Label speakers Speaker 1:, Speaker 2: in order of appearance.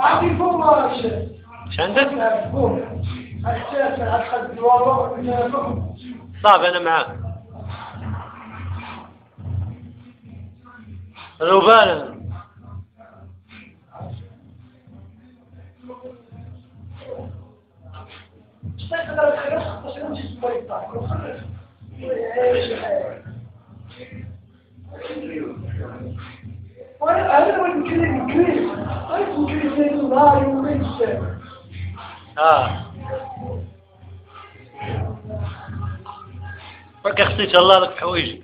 Speaker 1: عندي
Speaker 2: عندك؟
Speaker 1: فوق
Speaker 2: طيب أنا معاك آه برك اختي الله لك في حوايجك